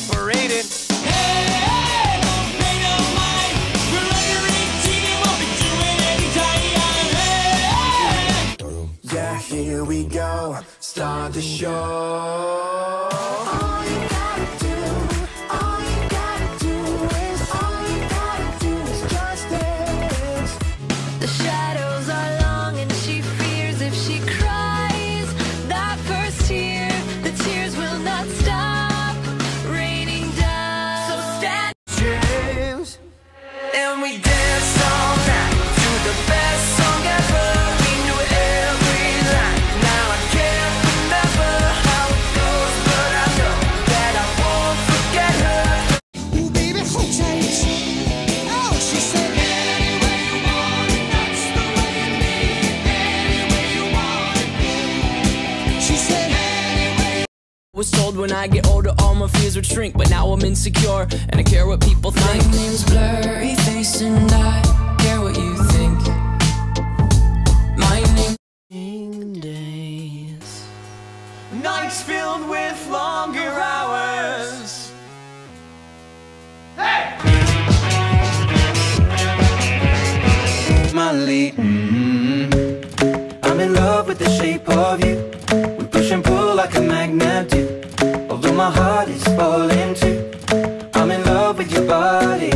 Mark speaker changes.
Speaker 1: separated.
Speaker 2: Yeah, here we go, start the show.
Speaker 3: Was told when I get older all my fears would shrink, but now I'm insecure and I care what people think. My name's blurry face and I care what you think. My name days.
Speaker 1: Nights filled with longer hours. Hey!
Speaker 4: Molly. mm I'm in love with the shape of you. We push and pull like a magnet do Although my heart is falling too. I'm in love with your body.